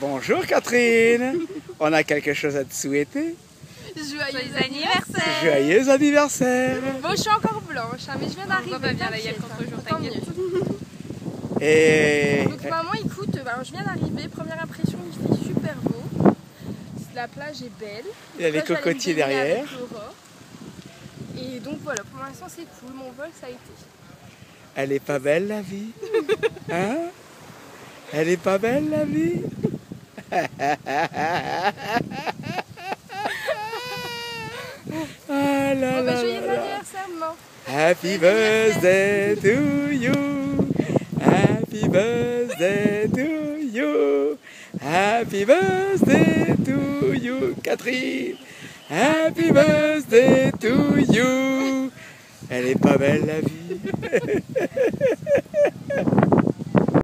Bonjour Catherine. On a quelque chose à te souhaiter. Joyeux anniversaire Joyeux anniversaire. Bon, je suis encore blanche, hein, mais je viens d'arriver. On va bien la gueule contre jour, tant t'inquiète. mieux. Et Donc maman, écoute, ben, je viens d'arriver, première impression, il fait super beau. La plage est belle. il y a les Là, cocotiers derrière. Et donc voilà, pour l'instant c'est cool, mon vol ça a été. Elle est pas belle la vie Hein? Elle est pas belle la vie? Ah là là joyeux anniversaire maman Happy birthday to you. Happy birthday to you. Happy birthday to you, Catherine. Happy birthday to you. Elle est pas belle la vie.